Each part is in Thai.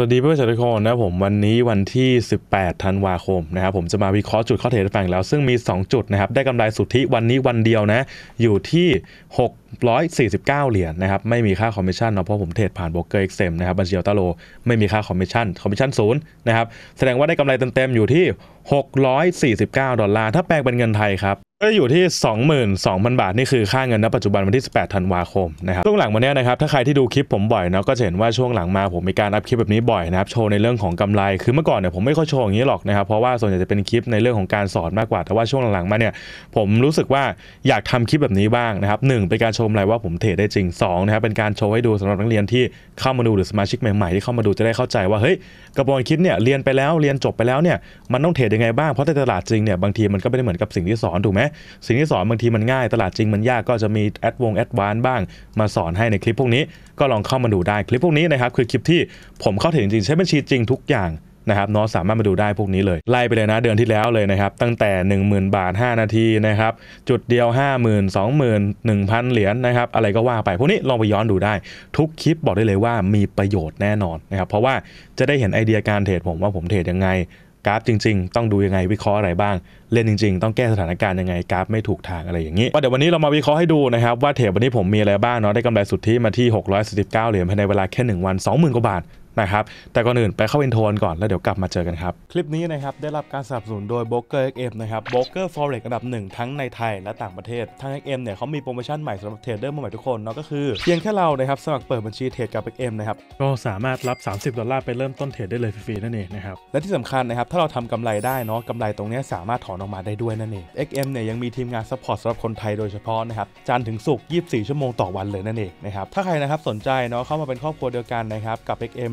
สวัสดีเพื่อนๆทุกคนนะผมวันนี้วันที่ 18 ธันวาคมนะครับผมจะมาวิเคราะห์จุดเข้าเทรดให้ฟังแล้ว ซึ่งมี 2 จุดนะครับได้กำไรสุทธิวันนี้วันเดียวนะอยู่ที่ 649 เหรียญนะครับไม่มีค่าคอมมิชชั่นเนาะเพราะผมเทรดผ่านโบรกเกอร์ XM นะครับบัญชี Ultra Low ไม่มีค่าคอมมิชชั่นคอมมิชชั่นศูนย์นะครับแสดงว่าได้กำไรเต็มๆอยู่ที่ 649 ดอลลาร์ถ้าแปลงเป็นเงินไทยครับ ก็อยู่ที่ 22,000 บาท นี่คือค่าเงินณปัจจุบันวันที่ 18 ธันวาคมนะครับช่วงหลังมาเนี้ยนะครับถ้าใครที่ดูคลิปผมบ่อยเนาะก็จะเห็นว่าช่วงหลังมาผมมีการอัพคลิปแบบนี้บ่อยนะครับโชว์ในเรื่องของกำไรคือเมื่อก่อนเนี่ยผมไม่ค่อยโชว์อย่างนี้หรอกนะครับเพราะว่าส่วนใหญ่จะเป็นคลิปในเรื่องของการสอนมากกว่าแต่ว่าช่วงหลังๆมาเนี่ยผมรู้สึกว่าอยากทำคลิปแบบนี้บ้างนะครับหนึ่งเป็นการโชว์กำไรว่าผมเทรดได้จริงสองนะครับเป็นการโชว์ให้ดูสำหรับนักเรียนที่เข้ามาดูหรือสมาชิกใหม่ๆที่เข้ามาดูจะได้เข้าใจว่าเฮ้ยกระบวนคิดเนี่ยเรียนไปแล้วเรียนจบไปแล้วเนี่ยมันต้องเทรดยังไงบ้างเพราะในตลาดจริงเนี่ยบางทีมันก็ไม่ได้เหมือนกับสิ่งที่สอนถูกไหมสิ่งที่สอนบางทีมันง่าย ตลาดจริงมันยากก็จะมีแอดวงแอดวานบ้าง มาสอนให้ในคลิปพวกนี้ก็ลองเข้ามาดูได้คลิปพวกนี้นะครับคือคลิปที่ผมเข้าถึงจริงใช้บัญชีจริงทุกอย่างนะครับเนาะสามารถมาดูได้พวกนี้เลยไล่ไปเลยนะเดือนที่แล้วเลยนะครับ ตั้งแต่ 10,000 บาท 5 นาทีนะครับจุดเดียว 50,000 20,000 1,000 เหรียญนะครับอะไรก็ว่าไปพวกนี้ลองไปย้อนดูได้ ทุกคลิปบอกได้เลยว่ามีประโยชน์แน่นอนนะครับเพราะว่าจะได้เห็นไอเดียการเทรดผมว่าผมเทรดยังไง กราฟจริง ๆ ต้องดูยังไงวิเคราะห์อะไรบ้าง เล่นจริง ๆ ต้องแก้สถานการณ์ยังไงกราฟไม่ถูกทางอะไรอย่างนี้ว่าเดี๋ยววันนี้เรามาวิเคราะห์ให้ดูนะครับว่าเทรดวันนี้ผมมีอะไรบ้างเนาะได้กำไรสุทธิมาที่ 649 เหรียญภายในเวลาแค่ 1 วัน 20,000 กว่าบาท นะครับ แต่ก่อนอื่นไปเข้า intro ก่อนแล้วเดี๋ยวกลับมาเจอกันครับ คลิปนี้นะครับได้รับการสนับสนุนโดย b r o k e r XM นะครับ b r o k e r Forex อันดับหนึ่งทั้งในไทยและต่างประเทศ ทาง XM เนี่ยเขามีโปรโมชั่นใหม่สำหรับเทรดเดอร์ใหม่ทุกคนเนาะก็คือเพียงแค่เรานะครับสมัครเปิดบัญชีเทรดกับ XM นะครับก็สามารถรับ 30 ดอลลาร์ไปเริ่มต้นเทรดได้เลยฟรีๆนั่นเองนะครับและที่สำคัญนะครับถ้าเราทำกำไรได้เนาะกำไรตรงนี้สามารถถอนออกมาได้ด้วยนั่นเอง XM เนี่ยยังมีทีมงาน support สำหรับคนไทยโดยเฉพาะนะครับจันทร์ถึงศุกร์24 ชั่วโมงต่อวันเลยนั่นเองนะครับถ้าใครนะครับสนใจเนาะเข้ามาเป็นครอบครัวเดียวกันนะครับกับ XM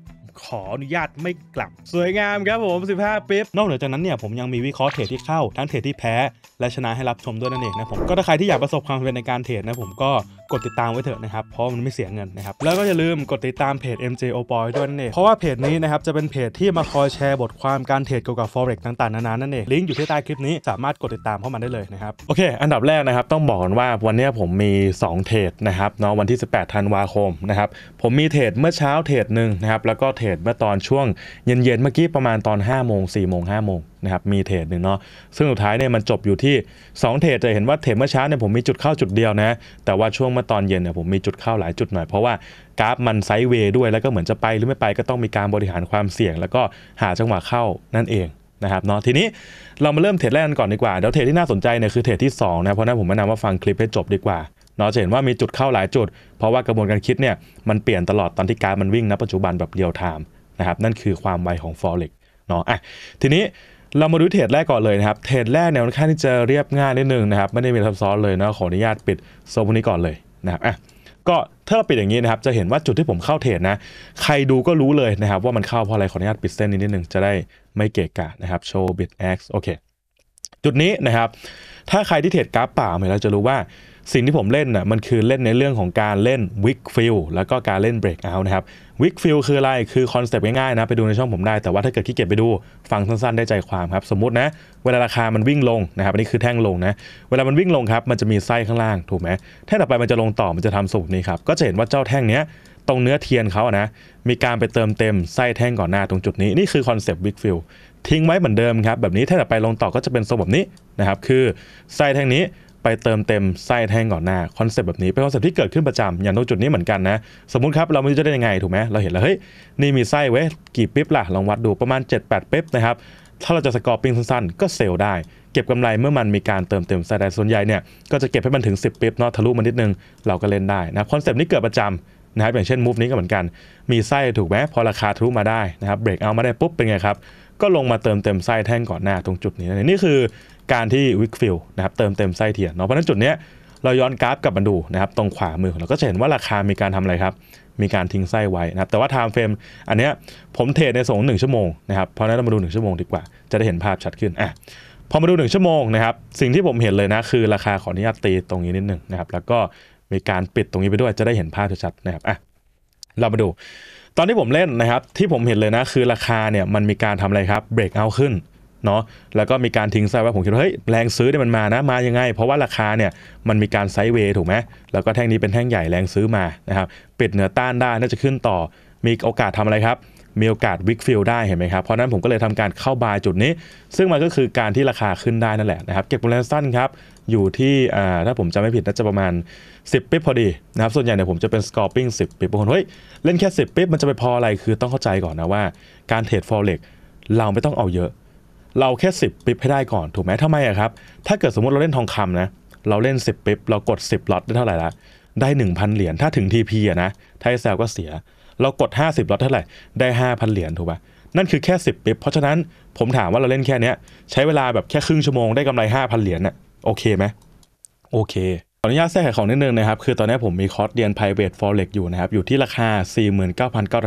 ขออนุญาตไม่กลับ สวยงามครับผม 15 ปิ๊บ นอกเหนือจากนั้นเนี่ยผมยังมีวิเคราะห์เทรดที่เข้า ทั้งเทรดที่แพ้ และชนะให้รับชมด้วยนั่นเองนะผม ก็ถ้าใครที่อยากประสบความสำเร็จในการเทรดนะผมก็ กดติดตามไว้เถอะนะครับ เพราะมันไม่เสียเงินนะครับ แล้วก็อย่าลืมกดติดตามเพจ MJ o p o y ด้วยนั่นเองเพราะว่าเพจนี้นะครับจะเป็นเพจที่มาคอยแชร์บทความการเทรดเกี่ยวกับ forex ต่างๆนานานั่นเองลิงก์อยู่ที่ใต้คลิปนี้สามารถกดติดตามเข้ามาได้เลยนะครับโอเค อันดับแรกนะครับต้องบอกก่อนว่าวันนี้ผมมี 2 เทรดนะครับเนาะวันที่ 18ธันวาคมนะครับผมมีเทรดเมื่อเช้าเทรดหนึ่งนะครับแล้วก็เทรดเมื่อตอนช่วงเย็นๆเมื่อกี้ประมาณตอน5โมง4โมง5โมง นะครับมีเทรดหนึ่งเนาะซึ่งสุดท้ายเนี่ยมันจบอยู่ที่ 2 เทรดจะเห็นว่าเทรดเมื่อเช้าเนี่ยผมมีจุดเข้าจุดเดียวนะ แต่ว่าช่วงเมื่อตอนเย็นเนี่ยผมมีจุดเข้าหลายจุดหน่อย เพราะว่ากราฟมันไซด์เวย์ด้วยแล้วก็เหมือนจะไปหรือไม่ไปก็ต้องมีการบริหารความเสี่ยง แล้วก็หาจังหวะเข้านั่นเองนะครับเนาะทีนี้เรามาเริ่มเทรดแรกกันก่อนดีกว่าเดี๋ยวเทรดที่น่าสนใจเนี่ยคือเทรดที่2นะเพราะนั้นผมแนะนำว่าฟังคลิปให้จบดีกว่าเนาะจะเห็นว่ามีจุดเข้าหลายจุด เพราะว่ากระบวนการคิดเนี่ยมันเปลี่ยนตลอดตอนที่กราฟมันวิ่งณปัจจุบันแบบเรียลไทม์นะครับนั่นคือความไวของ forex เนาะอะทีนี้ เรามาดูเทรดแรกก่อนเลยนะครับ เทรดแรกเนี่ยค่อนข้างที่จะเรียบง่ายนิดนึงนะครับ ไม่ได้มีซับซ้อนเลยนะขออนุญาตปิดโซนพวกนี้ก่อนเลยนะครับอะก็ถ้าเราปิดอย่างนี้นะครับ จะเห็นว่าจุดที่ผมเข้าเทรดนะ ใครดูก็รู้เลยนะครับ ว่ามันเข้าเพราะอะไรขออนุญาตปิดเส้นนี้นิดนึงจะได้ไม่เกะกะนะครับโชว์ bit x โอเคจุดนี้นะครับ ถ้าใครที่เทรดกราฟเปล่าเนี่ยเราจะรู้ว่า สิ่งที่ผมเล่นน่ะมันคือเล่นในเรื่องของการเล่น wick fill แล้วก็การเล่น break out นะครับ wick fill คืออะไรคือคอนเซปต์ง่ายๆนะไปดูในช่องผมได้ แต่ว่าถ้าเกิดขี้เกียจไปดูฟังสั้นๆได้ใจความครับ สมมตินะ เวลาราคามันวิ่งลงนะครับอันนี้คือแท่งลงนะ เวลามันวิ่งลงครับมันจะมีไส้ข้างล่างถูกไหมแท่งต่อไปมันจะลงต่อมันจะทำสูตรนี้ครับก็จะเห็นว่าเจ้าแท่งเนี้ยตรงเนื้อเทียนเขาอะนะมีการไปเติมเต็มไส้แท่งก่อนหน้าตรงจุดนี้นี่คือคอนเซปต์ wick fill ทิ้งไว้เหมือนเดิมครับแบบนี้แท่งต่อไปลงต่อก็จะเป็นทรงแบบนี้นะครับคือไส้แท่งนี้ ไปเติมเต็มไส้แท่งก่อนหน้าคอนเซปต์แบบนี้เป็นคอนเซปต์ที่เกิดขึ้นประจำอย่างตรงจุดนี้เหมือนกันนะ สมมุติครับ เราไม่รู้จะได้ยังไงถูกไหมเราเห็นแล้วเฮ้ยนี่มีไส้ไว้กี่ pip ล่ะลองวัดดูประมาณ 7-8 pip นะครับถ้าเราจะ scalping สั้นๆ ก็ sell ได้ เก็บกำไรเมื่อมันมีการเติมเต็มไส้ได้ส่วนใหญ่เนี่ยก็จะเก็บให้มันถึง 10 pip เนาะทะลุมานิดนึงเราก็เล่นได้นะคอนเซปต์นี้เกิดประจำนะครับอย่างเช่น move นี้ก็เหมือนกัน มีไส้ถูกไหมพอราคาทะลุมาได้นะครับ break out มาได้ปุ๊บเป็นไงครับก็ลงมาเติมเต็มไส้แท่งก่อนหน้าตรงจุดนี้นี่คือ การที่ wick fill นะครับเติมเต็มไส้เทียนเนาะเพราะนั้นจุดเนี้ยเราย้อนกราฟกลับมาดูนะครับตรงขวามือเราก็จะเห็นว่าราคามีการทำอะไรครับ มีการทิ้งไส้ไว้นะครับแต่ว่า time frame อันเนี้ยผมเทรดในสองหนึ่งชั่วโมงนะครับเพราะนั้นเรามาดู 1 ชั่วโมงดีกว่าจะได้เห็นภาพชัดขึ้นอะพอมาดูหนึ่งชั่วโมงนะครับสิ่งที่ผมเห็นเลยนะคือราคาขออนุญาตตีตรงนี้นิดหนึ่งนะครับแล้วก็มีการปิดตรงนี้ไปด้วยจะได้เห็นภาพชัดๆนะครับอะเรามาดู ตอนที่ผมเล่นนะครับที่ผมเห็นเลยนะคือราคาเนี่ยมันมีการทำอะไรครับเบรกเอาขึ้น เนาะแล้วก็มีการทิ้งไซด์ไว้ผมคิดว่าเฮ้ยแรงซื้อเนี่ยมันมานะมายังไง เพราะว่าราคาเนี่ยมันมีการไซด์เวย์ถูกไหมแล้วก็แท่งนี้เป็นแท่งใหญ่แรงซื้อมานะครับปิดเหนือต้านได้น่าจะขึ้นต่อ มีโอกาสทำอะไรครับมีโอกาสวิกฟิลได้เห็นไหมครับ เพราะนั้นผมก็เลยทำการเข้าบายจุดนี้ ซึ่งมันก็คือการที่ราคาขึ้นได้นั่นแหละนะครับ เก็บกำไรสั้นครับ อยู่ที่ถ้าผมจำไม่ผิดน่าจะประมาณ 10ปิ๊บพอดีนะครับ ส่วนใหญ่เนี่ยผมจะเป็น scoring 10ปิ๊บบางคนเฮ้ย เล่นแค่ 10ปิ๊บมันจะไปพออะไรคือต้องเข้าใจก่อนนะว่า การเทรด forex เราไม่ต้องเอาเยอะ เราแค่ 10ปิ๊บให้ได้ก่อนถูกไหมทำไมอะครับ ถ้าเกิดสมมติเราเล่นทองคำนะ เราเล่น 10ปิ๊บเรากด 10ล็อตได้เท่าไหร่ละได้ 1,000 เหรียญถ้าถึง TP อะนะถ้าแซลก็เสีย เรากด 50ล็อตเท่าไหร่ได้ 5,000 เหรียญถูกป่ะนั่นคือแค่ 10ปิ๊บเพราะฉะนั้นผมถามว่าเราเล่นแค่เนี้ยใช้เวลาแบบแค่ครึ่งชั่วโมงได้กำไร5,000เหรียญน่ะโอเคไหมโอเค ขออนุญาตแทรกขายของนิดนึงนะครับ คือตอนนี้ผมมีคอร์สเรียน private forex อยู่นะครับ อยู่ที่ราคา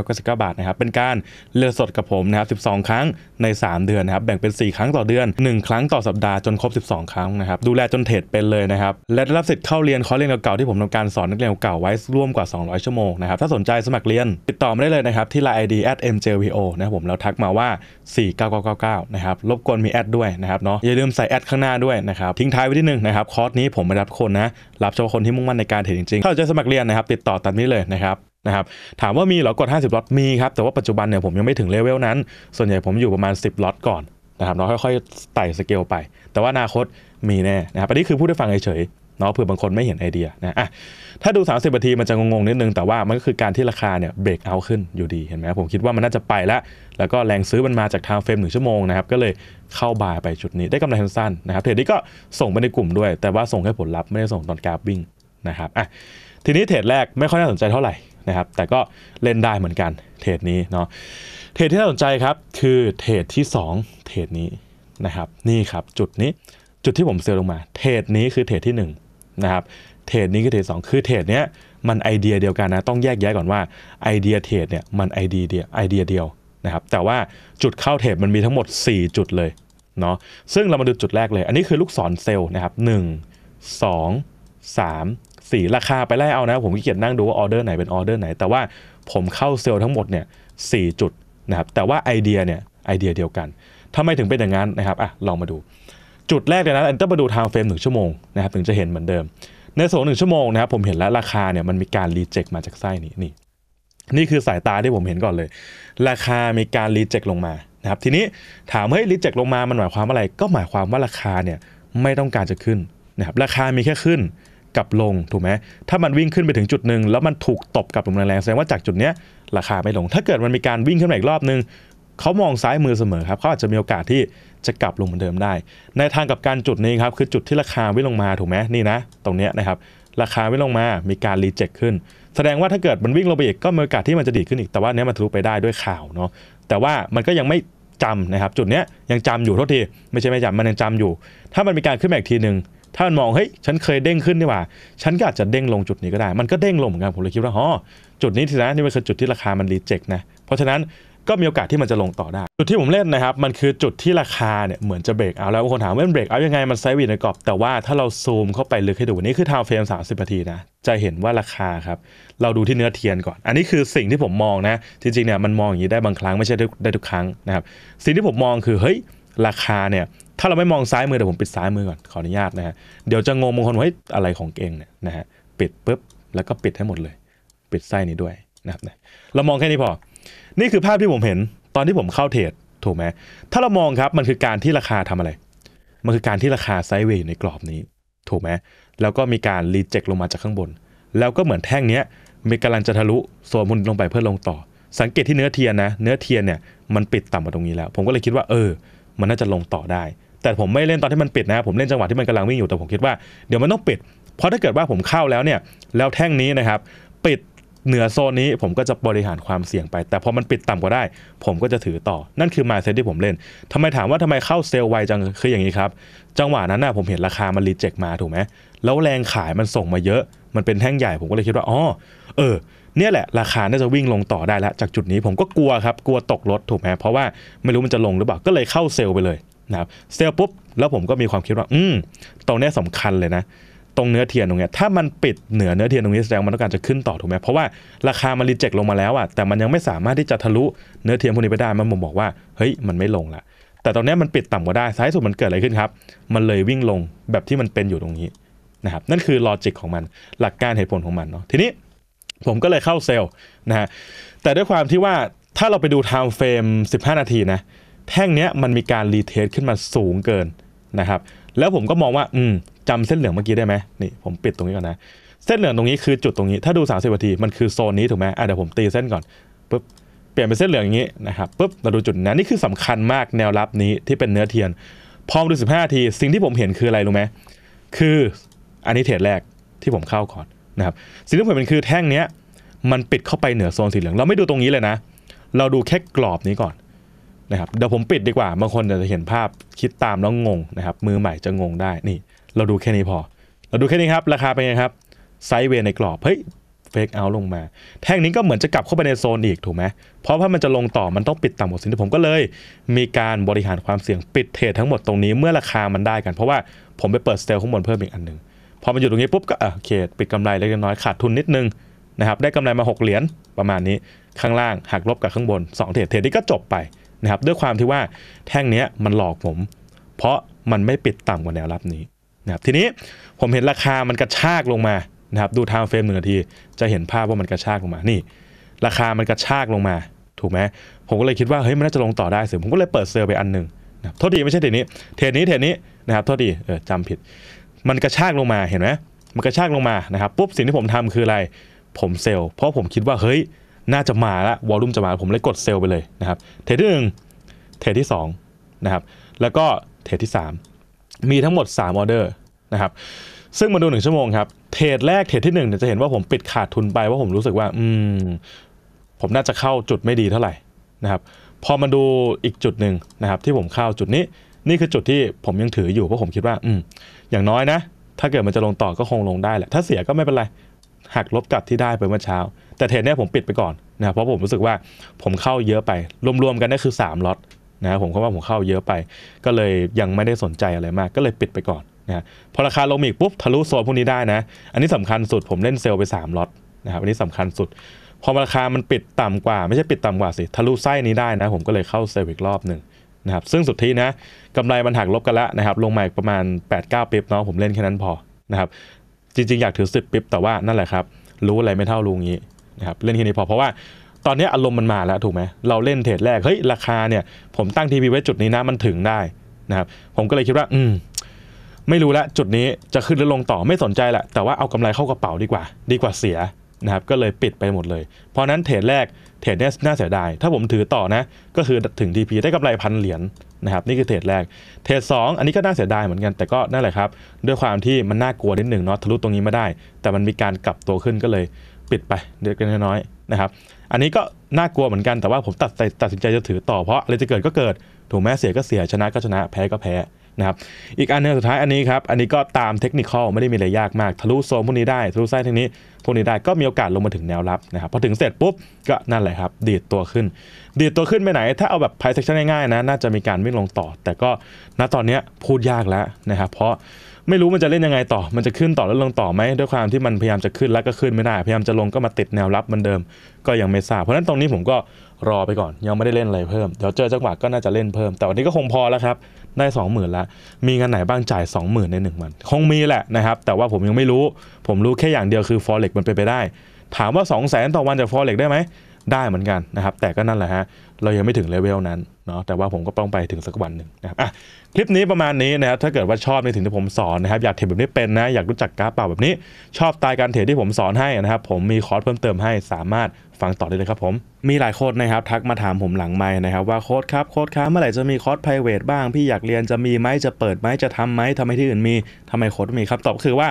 49,999 บาทนะครับ เป็นการเรียนสดกับผมนะครับ 12 ครั้งใน 3 เดือนนะครับ แบ่งเป็น 4 ครั้งต่อเดือน 1 ครั้งต่อสัปดาห์จนครบ 12 ครั้งนะครับ ดูแลจนเทรดเป็นเลยนะครับ และได้รับสิทธิ์เข้าเรียนคอร์สเรียนเก่าๆที่ผมทำการสอนนักเรียนเก่าๆไว้ร่วมกว่า 200 ชั่วโมงนะครับ ถ้าสนใจสมัครเรียนติดต่อมาได้เลยนะครับที่ line ID @mjvo นะครับผมแล้วทักมาว่า 49999 นะครับ รบกวนมีแอดด้วยนะครับเนาะ อย่าลืมใส่แอดข้างหน้าด้วยนะครับ ทิ้งท้ายไว้ที่หนึ่งนะครับคอร์สนี้ผมไม่รับคนนะรับเฉพาะคนที่มุ่งมั่นในการเทรดจริงๆ ถ้าเราจะสมัครเรียนนะครับ ติดต่อตามนี้เลยนะครับนะครับถามว่ามีเหรอกด 50ล็อตมีครับแต่ว่าปัจจุบันเนี่ยผมยังไม่ถึงเลเวลนั้น ส่วนใหญ่ผมอยู่ประมาณ 10ล็อตก่อนนะครับเราค่อยๆไต่สเกลไป แต่ว่าอนาคตมีแน่นะครับอันนี้คือพูดให้ฟังเฉยๆเนาะเผื่อบางคนไม่เห็นไอเดียนะอะถ้าดู 30นาทีมันจะงงๆนิดนึง แต่ว่ามันก็คือการที่ราคาเนี่ยเบรกเอาขึ้นอยู่ดีเห็นไหมผมคิดว่ามันน่าจะไปแล้ว แล้วก็แรงซื้อมันมาจากทางเฟรมหนึ่งชั่วโมงนะครับ ก็เลย เข้าบายไปจุดนี้ได้กำไรสั้นๆนะครับเทรดนี้ก็ส่งไปในกลุ่มด้วย แต่ว่าส่งแค่ผลลัพธ์ไม่ได้ส่งตอนกราฟวิ่งนะครับอะทีนี้เทรดแรกไม่ค่อยน่าสนใจเท่าไหร่นะครับแต่ก็เล่นได้เหมือนกันเทรดนี้เนาะเทรดที่น่าสนใจครับคือเทรดที่สองเทรดนี้นะครับนี่ครับจุดนี้จุดที่ผม sell ลงมา เทรดนี้คือเทรดที่หนึ่งนะครับเทรดนี้คือเทรดสองคือเทรดเนี้ยมันไอเดียเดียวกันนะต้องแยกแยะก่อนว่าไอเดียเทรดเนี่ยมันไอเดียเดียวไอเดียเดียวนะครับแต่ว่าจุดเข้าเทรดมันมีทั้งหมด 4 จุดเลย เนาะซึ่งเรามาดูจุดแรกเลย อันนี้คือลูกศร sell นะครับ1 2 3 4ราคาไปไล่เอานะ ผมขี้เกียจนั่งดูว่าออเดอร์ไหนเป็นออเดอร์ไหน แต่ว่าผมเข้า sell ทั้งหมดเนี่ยสี่จุดนะครับแต่ว่าไอเดียเนี่ยไอเดียเดียวกันทำไมถึงเป็นอย่างนั้นนะครับอะลองมาดู จุดแรกเลยนะอันต้องมาดูทางเฟรมหนึ่งชั่วโมงนะครับถึงจะเห็นเหมือนเดิม ในโซนหนึ่งชั่วโมงนะครับผมเห็นแล้วราคาเนี่ยมันมีการรีเจ็คมาจากไส้นี้นี่นี่คือสายตาที่ผมเห็นก่อนเลย ราคามีการรีเจ็คลงมา นะครับทีนี้ถามเฮ้ยรีเจ็คลงมามันหมายความอะไร ก็หมายความว่าราคาเนี่ยไม่ต้องการจะขึ้นนะครับราคามีแค่ขึ้นกับลงถูกไหมถ้ามันวิ่งขึ้นไปถึงจุดหนึ่งแล้วมันถูกตบกลับลงแรงๆแสดงว่าจากจุดเนี้ยราคาไม่ลง ถ้าเกิดมันมีการวิ่งขึ้นมาอีกรอบนึงเขามองซ้ายมือเสมอครับเขาอาจจะมีโอกาสที่จะกลับลงเหมือนเดิมได้ ในทางกับการจุดนี้ครับคือจุดที่ราคาวิ่งลงมาถูกไหมนี่นะ ตรงเนี้ยนะครับราคาวิ่งลงมามีการรีเจ็คขึ้น แสดงว่าถ้าเกิดมันวิ่งลงไปอีกก็มีโอกาสที่มันจะดีขึ้นอีกแต่ว่าเนี้ยมันทะลุไปได้ด้วยข่าวเนาะ แต่ว่ามันก็ยังไม่จำนะครับ จุดเนี้ยยังจำอยู่เท่าทีไม่ใช่ไม่จำมันยังจำอยู่ ถ้ามันมีการขึ้นมาอีกทีหนึ่งถ้ามันมองเฮ้ยฉันเคยเด้งขึ้นนี่หว่า ฉันก็อาจจะเด้งลงจุดนี้ก็ได้ มันก็เด้งลงเหมือนกันผมเลยคิดว่าอ๋อจุดนี้ทีนะนี่มันคือจุดที่ราคามัน reject นะเพราะฉะนั้น ก็มีโอกาสที่มันจะลงต่อได้ จุดที่ผมเล่นนะครับมันคือจุดที่ราคาเนี่ยเหมือนจะ break out แล้วบางคนถามว่ามัน break out ยังไงมัน sideway ในกรอบ แต่ว่าถ้าเราซูมเข้าไปลึกให้ดูนี่คือ time frame 30นาทีนะจะเห็นว่าราคาครับเราดูที่เนื้อเทียนก่อน อันนี้คือสิ่งที่ผมมองนะจริงๆเนี่ยมันมองอย่างนี้ได้บางครั้งไม่ใช่ได้ทุกครั้งนะครับสิ่งที่ผมมองคือเฮ้ยราคาเนี่ยถ้าเราไม่มองซ้ายมือเดี๋ยวผมปิดซ้ายมือก่อนขออนุญาตนะฮะเดี๋ยวจะงงบางคนว่าเฮ้ยอะไรของเก่งเนี่ยนะฮะปิดปุ๊บแล้วก็ปิดให้หมดเลย ปิดไส้นี้ด้วยนะครับเรามองแค่นี้พอ นี่คือภาพที่ผมเห็นตอนที่ผมเข้าเทรดถูกไหมถ้าเรามองครับมันคือการที่ราคาทำอะไร มันคือการที่ราคาไซด์เวย์ในกรอบนี้ ถูกไหมแล้วก็มีการรีเจ็คลงมาจากข้างบน แล้วก็เหมือนแท่งเนี้ยมีกำลังจะทะลุโซนมุนลงไปเพื่อลงต่อ สังเกตที่เนื้อเทียนนะ เนื้อเทียนเนี่ยมันปิดต่ำกว่าตรงนี้แล้ว ผมก็เลยคิดว่าเออ มันน่าจะลงต่อได้ แต่ผมไม่เล่นตอนที่มันปิดนะ ผมเล่นจังหวะที่มันกำลังวิ่งอยู่แต่ผมคิดว่าเดี๋ยวมันต้องปิด เพราะถ้าเกิดว่าผมเข้าแล้วเนี่ยแล้วแท่งนี้นะครับปิด เหนือโซนนี้ผมก็จะบริหารความเสี่ยงไป แต่พอมันปิดต่ำกว่าได้ ผมก็จะถือต่อ นั่นคือมาเซตที่ผมเล่นทำไมถามว่าทำไมเข้าเซลล์ไวจังคืออย่างนี้ครับ จังหวะนั้นน่ะผมเห็นราคามันรีเจ็คมาถูกไหมแล้วแรงขายมันส่งมาเยอะ มันเป็นแท่งใหญ่ผมก็เลยคิดว่าอ๋อเออเนี่ยแหละราคาน่าจะวิ่งลงต่อได้แล้วจากจุดนี้ผมก็กลัวครับกลัวตกรถถูกไหมเพราะว่าไม่รู้มันจะลงหรือเปล่าก็เลยเข้าเซลล์ไปเลยนะครับเซลล์ปุ๊บแล้วผมก็มีความคิดว่า อืมตรงนี้ยสำคัญเลยนะ ตรงเนื้อเทียนตรงเนี้ยถ้ามันปิดเหนือเนื้อเทียนตรงนี้แสดงมันต้องการจะขึ้นต่อถูกไหมเพราะว่าราคามันรีเจ็คลงมาแล้วอะแต่มันยังไม่สามารถที่จะทะลุเนื้อเทียนพวกนี้ไปได้มันผมบอกว่าเฮ้ยมันไม่ลงละแต่ตอนนี้มันปิดต่ำกว่าได้ท้ายสุดมันเกิดอะไรขึ้นครับ มันเลยวิ่งลงแบบที่มันเป็นอยู่ตรงนี้นะครับนั่นคือ logic ของมันหลักการเหตุผลของมันเนาะทีนี้ผมก็เลยเข้า sell นะฮะแต่ด้วยความที่ว่าถ้าเราไปดู time frame 15 นาทีนะแท่งเนี้ยมันมีการ retest ขึ้นมาสูงเกินนะครับแล้วผมก็มองว่าอืม จำเส้นเหลืองเมื่อกี้ได้ไหมนี่ผมปิดตรงนี้ก่อนนะเส้นเหลืองตรงนี้คือจุดตรงนี้ถ้าดู 30นาทีมันคือโซนนี้ถูกไหมอะเดี๋ยวผมตีเส้นก่อนปุ๊บเปลี่ยนเป็นเส้นเหลืองอย่างนี้นะครับปุ๊บเราดูจุดนั้นนี่คือสำคัญมากแนวรับนี้ที่เป็นเนื้อเทียน พอดู15นาที สิ่งที่ผมเห็นคืออะไรรู้ไหมคืออันนี้เทรดแรกที่ผมเข้าก่อนนะครับสิ่งที่ผมเห็นคือแท่งเนี้ยมันปิดเข้าไปเหนือโซนสีเหลือง เราไม่ดูตรงนี้เลยนะ เราดูแค่กรอบนี้ก่อนนะครับเดี๋ยวผมปิดดีกว่าบางคนจะเห็นภาพคิดตามแล้วงงนะครับมือใหม่จะงงได้นี่ เราดูแค่นี้พอ เราดูแค่นี้ครับ ราคาเป็นไงครับไซด์เวย์ในกรอบเฮ้ยเฟกเอาลงมา แท่งนี้ก็เหมือนจะกลับเข้าไปในโซนอีกถูกไหมเพราะถ้ามันจะลงต่อมันต้องปิดต่ำกว่าสิ่งที่ผมก็เลย มีการบริหารความเสี่ยงปิดเทรดทั้งหมดตรงนี้เมื่อราคามันได้กัน เพราะว่าผมไปเปิด sell ข้างบนเพิ่มอีกอันหนึ่งพอมันอยู่ตรงนี้ปุ๊บก็โอเคปิดกำไรเล็กน้อยขาดทุนนิดนึงนะครับได้กำไรมา 6 เหรียญประมาณนี้ข้างล่างหักลบกับข้างบน 2 เทรดเทรดนี้ก็จบไปนะครับด้วยความที่ว่าแท่งนี้มันหลอกผม เพราะมันไม่ปิดต่ำกว่าแนวรับนี้ นะครับทีนี้ผมเห็นราคามันกระชากลงมานะครับดู time frame หนึ่งนาทีจะเห็นภาพว่ามันกระชากลงมานี่ ราคามันกระชากลงมาถูกไหมผมก็เลยคิดว่าเฮ้ยมันน่าจะลงต่อได้สิผมก็เลยเปิด sell ไปอันหนึ่งนะโทษทีไม่ใช่เทรดนี้เทรดนี้เทรดนี้นะครับโทษทีเออจำผิด มันกระชากลงมาเห็นไหมมันกระชากลงมานะครับปุ๊บสิ่งที่ผมทำคืออะไรผม sell เพราะผมคิดว่าเฮ้ยน่าจะมาละ volume จะมาผมเลยกด sell ไปเลยนะครับเทรดที่หนึ่งเทรดที่สองนะครับแล้วก็เทรดที่สาม มีทั้งหมด 3 ออเดอร์นะครับ ซึ่งมาดูหนึ่งชั่วโมงครับ เทรดแรกเทรดที่หนึ่งเนี่ยจะเห็นว่าผมปิดขาดทุนไปว่าผมรู้สึกว่า อืม ผมน่าจะเข้าจุดไม่ดีเท่าไหร่นะครับ พอมาดูอีกจุดหนึ่งนะครับ ที่ผมเข้าจุดนี้ นี่คือจุดที่ผมยังถืออยู่เพราะผมคิดว่า อืม อย่างน้อยนะ ถ้าเกิดมันจะลงต่อก็คงลงได้แหละ ถ้าเสียก็ไม่เป็นไร หักลบกลับที่ได้ไปเมื่อเช้า แต่เทรดเนี้ยผมปิดไปก่อนนะครับเพราะผมรู้สึกว่าผมเข้าเยอะไป รวมๆกันนี่คือ3ล็อต นะผมก็ว่าผมเข้าเยอะไป ก็เลยยังไม่ได้สนใจอะไรมาก ก็เลยปิดไปก่อนนะพอราคาลงอีกปุ๊บทะลุโซนพวกนี้ได้นะ อันนี้สำคัญสุดผมเล่นเซลล์ไป3ล็อตนะครับอันนี้สำคัญสุด พอราคามันปิดต่ำกว่า ไม่ใช่ปิดต่ำกว่าสิทะลุไส้นี้ได้นะ ผมก็เลยเข้าเซลล์อีกรอบหนึ่งนะครับซึ่งสุดที่นะกำไรมันหักลบกันแล้วนะครับลงมาอีกประมาณ 8-9ปิ๊บเนาะผมเล่นแค่นั้นพอนะครับจริงๆ อยากถือ 10ปิ๊บแต่ว่านั่นแหละครับรู้อะไรไม่เท่าลุงนี้นะครับเล่นแค่นี้พอเพราะว่า ตอนนี้อารมณ์มันมาแล้วถูกไหมเราเล่นเทรดแรกเฮ้ยราคาเนี่ยผมตั้งทีวีไว้จุดนี้นะมันถึงได้นะครับผมก็เลยคิดว่า อืมไม่รู้ละจุดนี้จะขึ้นหรือลงต่อไม่สนใจแหละแต่ว่าเอากำไรเข้ากระเป๋าดีกว่า ดีกว่าเสียนะครับก็เลยปิดไปหมดเลย เพราะนั้นเทรดแรกเทรดเนี่ยน่าเสียดาย ถ้าผมถือต่อนะ ก็คือถึง TP ได้กำไรพันเหรียญนะครับนี่คือเทรดแรก เทรดสอันนี้ก็น่าเสียดายเหมือนกันแต่ก็นั่นแหละครับ ด้วยความที่มันน่ากลัวนิดหนึ่งเนาะทะลุตรงนี้ไม่ได้ แต่มันมีการกลับตัวขึ้นก็เลยปิดไปเด็กน้อยนะครับ อันนี้ก็น่ากลัวเหมือนกันแต่ว่าผมตัดตัดสินใจจะถือต่อเพราะอะไรจะเกิดก็เกิดถูกแม้เสียก็เสียชนะก็ชนะแพ้ก็แพ้นะครับอีกอันนึงสุดท้ายอันนี้ครับอันนี้ก็ตามเทคนิคไม่ได้มีอะไรยากมาก ทะลุโซนพวกนี้ได้ทะลุไส้ทางนี้พวกนี้ได้ก็มีโอกาสลงมาถึงแนวรับนะครับพอถึงเสร็จปุ๊บก็นั่นแหละครับ ดีดตัวขึ้น ดีดตัวขึ้นไปไหน ถ้าเอาแบบไพเซ็กชันง่ายๆนะน่าจะมีการวิ่งลงต่อ แต่ก็ณตอนนี้พูดยากแล้วนะครับเพราะ ไม่รู้มันจะเล่นยังไงต่อ มันจะขึ้นต่อแล้วลงต่อไหมด้วยความที่มันพยายามจะขึ้นแล้วก็ขึ้นไม่ได้ พยายามจะลงก็มาติดแนวรับเหมือนเดิม ก็ยังไม่ทราบ เพราะฉะนั้นตรงนี้ผมก็รอไปก่อน ยังไม่ได้เล่นอะไรเพิ่ม เดี๋ยวเจอจังหวะก็น่าจะเล่นเพิ่ม แต่วันนี้ก็คงพอแล้วครับ ได้สองหมื่นละมีงานไหนบ้างจ่ายสองหมื่นในหนึ่งวัน คงมีแหละนะครับ แต่ว่าผมยังไม่รู้ ผมรู้แค่อย่างเดียวคือ forex มันเป็นไปได้ ถามว่า 2 0 0 0 0 0ต่อวันจาก forex ได้ไหมได้เหมือนกันนะครับ แต่ก็นั่นแหละฮะ เรายังไม่ถึงเลเวลนั้นเนาะแต่ว่าผมก็ต้องไปถึงสักวันหนึ่งนะครับอะคลิปนี้ประมาณนี้นะครับถ้าเกิดว่าชอบในถึงที่ผมสอนนะครับอยากเทรดแบบนี้เป็นนะอยากรู้จักกราฟเปล่าแบบนี้ ชอบตายการเทรดที่ผมสอนให้นะครับผมมีคอร์สเพิ่มเติมให้สามารถฟังต่อได้เลยครับผม มีหลายโค้ดนะครับทักมาถามผมหลังไม้นะครับว่าโค้ดครับโค้ดครับเมื่อไหร่จะมีคอร์ส p r i v a t บ้างพี่อยากเรียนจะมีไหมจะเปิดไหมจะทำไหมทำไมที่อื่นมีทำไมโค้ดมีครับตอบคือว่า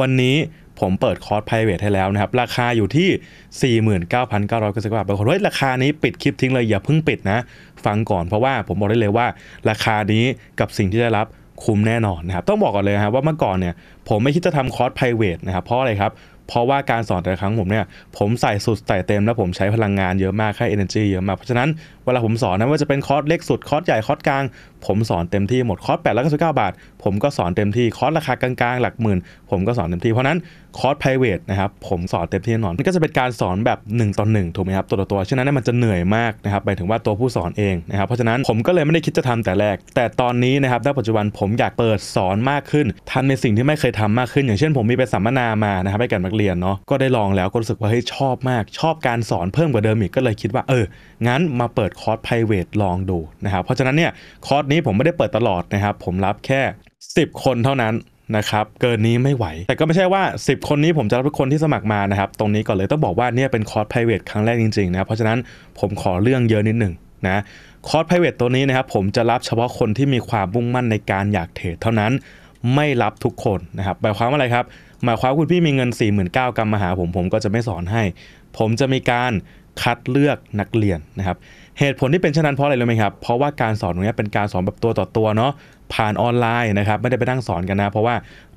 วันนี้ ผมเปิดคอร์ส private ให้แล้วนะครับ ราคาอยู่ที่ 49,990 บาทบางคนเฮ้ยราคานี้ปิดคลิปทิ้งเลย อย่าเพิ่งปิดนะ ฟังก่อนเพราะว่าผมบอกได้เลยว่า ราคานี้กับสิ่งที่ได้รับคุ้มแน่นอนนะครับ ต้องบอกก่อนเลยครับว่าเมื่อก่อนเนี่ยผมไม่คิดจะทำคอร์ส private นะครับเพราะอะไรครับ เพราะว่าการสอนแต่ละครั้งผมเนี่ยผมใส่สุดใส่เต็มแล้วผมใช้พลังงานเยอะมากค่า energy เยอะมาก เพราะฉะนั้นเวลาผมสอนนะว่าจะเป็นคอร์สเล็กสุดคอร์สใหญ่คอร์สกลาง ผมสอนเต็มที่หมดคอร์ส8 9 9บเก้าบาท ผมก็สอนเต็มที่คอร์สราคากลางๆ หลักหมื่น ผมก็สอนเต็มที่เพราะนั้นคอร์ส private นะครับผมสอนเต็มที่แน่นอนมันก็จะเป็นการสอนแบบ1ต่อ1ถูกไหมครับตัวต่อตัวฉะนั้นเนี่ยมันจะเหนื่อยมากนะครับหมายถึงว่าตัวผู้สอนเองนะครับเพราะฉะนั้นผมก็เลยไม่ได้คิดจะทำแต่แรก แต่ตอนนี้นะครับณปัจจุบันผมอยากเปิดสอนมากขึ้นทำในสิ่งที่ไม่เคยทำมากขึ้น อย่างเช่น ผมมีไปสัมมนามานะครับให้กับนักเรียนเนาะก็ได้ลองแล้วก็รู้สึกว่าเฮ้ยชอบมาก ชอบการสอนเพิ่มกว่าเดิมอีกก็เลยคิดว่าเอองั้นมาเปิดคอร์ส private ลองดูนะครับเพราะฉะนั้นเนี่ยคอร์สนี้ผมไม่ได้เปิดตลอดนะครับผมรับแค่ 10 คนเท่านั้นนะครับเกินนี้ไม่ไหว แต่ก็ไม่ใช่ว่า 10 คนนี้ผมจะรับทุกคนที่สมัครมานะครับ ตรงนี้ก่อนเลยต้องบอกว่าเนี่ยเป็นคอร์ส private ครั้งแรกจริงๆนะเพราะฉะนั้นผมขอเรื่องเยอะนิดหนึ่งนะคอร์ส private ตัวนี้นะครับผมจะรับเฉพาะคนที่มีความมุ่งมั่นในการอยากเทรดเท่านั้นไม่รับทุกคนนะครับหมายความว่าอะไรครับ หมายความคุณพี่มีเงิน 4 9 0 0 0กำมาหาผมผมก็จะไม่สอนให้ ผมจะมีการคัดเลือกนักเรียนนะครับเหตุผลที่เป็นเช่นนั้นเพราะอะไรรู้ไหมครับ เพราะว่าการสอนตรงนี้เป็นการสอนแบบตัวต่อตัวเนาะผ่านออนไลน์นะครับไม่ได้ไปนั่งสอนกันนะ เพราะว่า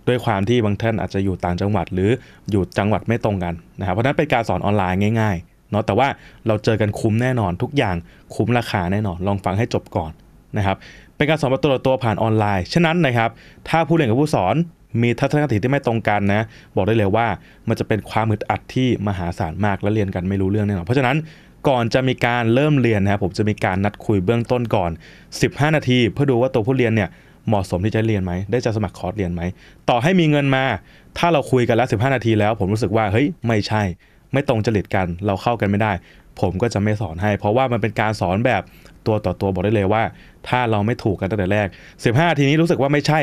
ด้วยความที่บางท่านอาจจะอยู่ต่างจังหวัด หรืออยู่จังหวัดไม่ตรงกันนะครับเพราะนั้นเป็นการสอนออนไลน์ง่ายๆเนาะแต่ว่าเราเจอกันคุ้มแน่นอนทุกอย่างคุ้มราคาแน่นอน ลองฟังให้จบก่อนนะครับเป็นการสอนแบบตัวต่อตัวผ่านออนไลน์ฉะนั้นนะครับถ้าผู้เรียนกับผู้สอน มีทัศนคติที่ไม่ตรงกันนะ บอกได้เลยว่ามันจะเป็นความอึดอัดที่มหาศาลมากและเรียนกันไม่รู้เรื่องแน่นอนเพราะฉะนั้นก่อนจะมีการเริ่มเรียนนะครับผมจะมีการนัดคุยเบื้องต้นก่อน 15 นาที เพื่อดูว่าตัวผู้เรียนเนี่ยเหมาะสมที่จะเรียนไหม ได้จะสมัครคอร์สเรียนไหม ต่อให้มีเงินมา ถ้าเราคุยกันแล้ว 15 นาทีแล้ว ผมรู้สึกว่าเฮ้ยไม่ใช่ ไม่ตรงจริตกันเราเข้ากันไม่ได้ ผมก็จะไม่สอนให้ เพราะว่ามันเป็นการสอนแบบตัวต่อตัวบอกได้เลยว่า ถ้าเราไม่ถูกกันตั้งแต่แรก 15 นาทีนี้รู้สึกว่าไม่ใช่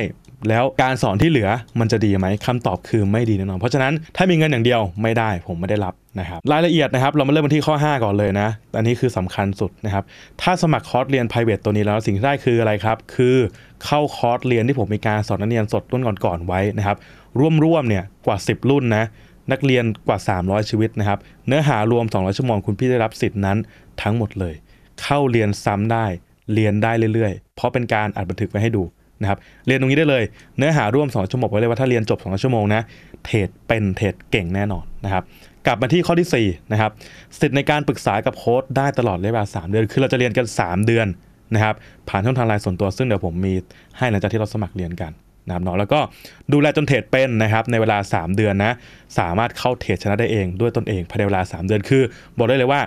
แล้วการสอนที่เหลือมันจะดีไหมคำตอบคือไม่ดีแน่นอนเพราะฉะนั้นถ้ามีเงินอย่างเดียวไม่ได้ผมไม่ได้รับนะครับรายละเอียดนะครับเรามาเริ่มกันที่ข้อ 5 ก่อนเลยนะอันนี้คือสำคัญสุดนะครับถ้าสมัครคอร์สเรียน private ตัวนี้แล้วสิ่งที่ได้คืออะไรครับ คือเข้าคอร์สเรียนที่ผมมีการสอนนักเรียนสดรุ่นก่อนๆไว้นะครับร่วมๆเนี่ยกว่า 10 รุ่นนะนักเรียนกว่า 300 ชีวิตนะครับเนื้อหารวม 200 ชั่วโมงคุณพี่ได้รับสิทธิ์นั้นทั้งหมดเลย เข้าเรียนซ้ำได้เรียนได้เรื่อยๆ เพราะเป็นการอัดบันทึกไว้ให้ดู นะครับเรียนตรงนี้ได้เลย เนื้อหาร่วม 2 ชั่วโมงไว้เลยว่าถ้าเรียนจบ 2 ชั่วโมงนะเทรดเป็นเทรดเก่งแน่นอนนะครับกลับมาที่ข้อที่4นะครับสิทธิ์ในการปรึกษากับโค้ดได้ตลอดระยะเวลา3เดือน คือเราจะเรียนกัน 3 เดือนนะครับผ่านช่องทางไลน์ส่วนตัวซึ่งเดี๋ยวผมมีให้หลังจากที่เราสมัครเรียนกันนะครับเนาะแล้วก็ดูแลจนเทรดเป็นนะครับในเวลา 3 เดือนนะสามารถเข้าเทรดชนะได้เองด้วยตนเองภายในเวลา 3 เดือนคือ บอกได้เลยว่า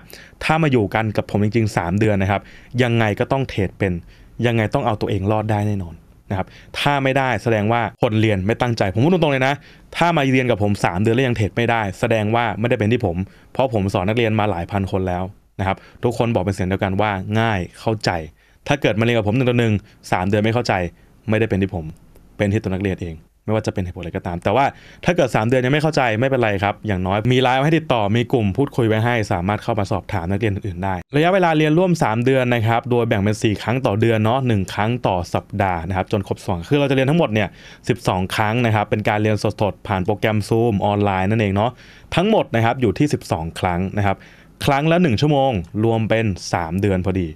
ถ้ามาอยู่กันกับผมจริงๆ 3 เดือนนะครับยังไงก็ต้องเทรดเป็น ยังไงต้องเอาตัวเองรอดได้แน่นอน นะครับถ้าไม่ได้แสดงว่าคนเรียนไม่ตั้งใจ ผมพูดตรงๆเลยนะ ถ้ามาเรียนกับผม 3 เดือนแล้วยังเทรดไม่ได้ แสดงว่าไม่ได้เป็นที่ผม เพราะผมสอนนักเรียนมาหลายพันคนแล้วนะครับทุกคนบอกเป็นเสียงเดียวกันว่าง่ายเข้าใจ ถ้าเกิดมาเรียนกับผมหนึ่งต่อหนึ่งสามเดือนไม่เข้าใจ ไม่ได้เป็นที่ผม เป็นที่ตัวนักเรียนเอง ไม่ว่าจะเป็นเหตุผลอะไรก็ตาม แต่ว่าถ้าเกิด 3 เดือนยังไม่เข้าใจไม่เป็นไรครับ อย่างน้อยมีไลน์ให้ติดต่อมีกลุ่มพูดคุยไว้ให้ สามารถเข้ามาสอบถามนักเรียนอื่นๆได้ ระยะเวลาเรียนร่วม 3 เดือนนะครับโดยแบ่งเป็น 4 ครั้งต่อเดือนเนาะหครั้งต่อสัปดาห์นะครับจนครบ2คือเราจะเรียนทั้งหมดเนี่ย12ครั้งนะครับเป็นการเรียนสดๆผ่านโปรแกรม Zoom ออนไลน์นั่นเองเนาะทั้งหมดนะครับอยู่ที่ 12 ครั้งนะครับครั้งละ 1 ชั่วโมง รวมเป็น 3 เดือนพอดี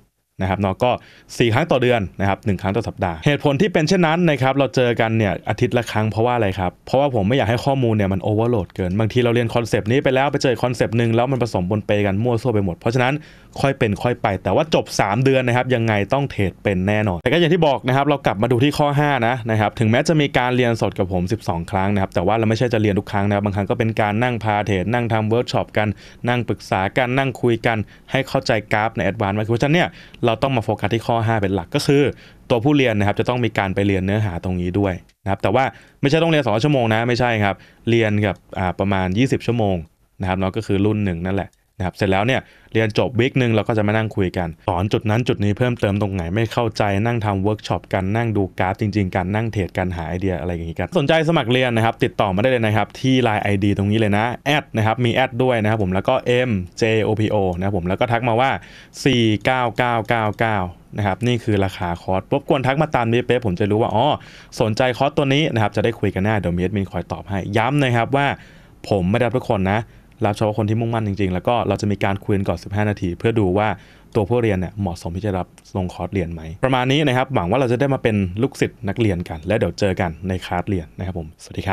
นะครับเนาะก็ 4 ครั้งต่อเดือนนะครับหนึ่งครั้งต่อสัปดาห์ เหตุผลที่เป็นเช่นนั้นนะครับเราเจอกันเนี่ยอาทิตย์ละครั้งเพราะว่าอะไรครับ เพราะว่าผมไม่อยากให้ข้อมูลเนี่ยมัน overload เกิน บางทีเราเรียน concept นี้ไปแล้วไปเจอ concept หนึ่งแล้วมันผสมปนเปกันมั่วซั่วไปหมด เพราะฉะนั้นค่อยเป็นค่อยไป แต่ว่าจบ 3 เดือนนะครับยังไงต้องเทรดเป็นแน่นอน แต่ก็อย่างที่บอกนะครับเรากลับมาดูที่ข้อ5นะนะครับถึงแม้จะมีการเรียนสดกับผม 12 ครั้งนะครับแต่ว่าเราไม่ใช่จะเรียนทุกครั้งนะครับบางครั้งก็เป็นการนั่งพาเทรดนั่งทำเวิร์กช็อปกันนั่งปรึกษากันนั่งคุยกันให้เข้าใจกราฟใน advance มาเพราะฉะนั้นเนี่ยเราราต้องมาโฟกัสที่ข้อ 5 เป็นหลักก็คือ ตัวผู้เรียนนะครับจะต้องมีการไปเรียนเนื้อหาตรงนี้ด้วยนะครับแต่ว่าไม่ใช่ต้องเรียน 2 ชั่วโมงนะไม่ใช่ครับ เรียนกับประมาณ 20 ชั่วโมงนะครับเนาะก็คือรุ่นหนึ่งนั่นแหละ นะครับเสร็จแล้วเนี่ยเรียนจบ week หนึ่งเราก็จะมานั่งคุยกันสอนจุดนั้นจุดนี้เพิ่มเติมตรงไหนไม่เข้าใจนั่งทำเวิร์กช็อปกันนั่งดูกราฟจริงๆกันนั่งเทรดกันหาไอเดียอะไรอย่างงี้กันสนใจสมัครเรียนนะครับติดต่อมาได้เลยนะครับที่ Line ID ตรงนี้เลยนะแอดนะครับมีแอดด้วยนะครับผมแล้วก็ M J O P O นะครับผมแล้วก็ทักมาว่า 49999นะครับนี่คือราคาคอร์สรบกวนทักมาตามนี้เป๊ะผมจะรู้ว่าอ๋อสนใจคอร์สตัวนี้นะครับจะได้คุยกันแน่เดี๋ยวมีแอดมินคอยตอบให้ย้ำนะครับว่าผมไม่ได้ทุกคนนะ รับเฉพาะคนที่มุ่งมั่นจริง ๆ แล้วก็เราจะมีการคุยกันก่อน 15 นาที เพื่อดูว่าตัวผู้เรียนเนี่ยเหมาะสมที่จะรับลงคอร์สเรียนไหม ประมาณนี้นะครับหวังว่าเราจะได้มาเป็นลูกศิษย์นักเรียนกัน และเดี๋ยวเจอกันในคลาสเรียนนะครับผมสวัสดีครับ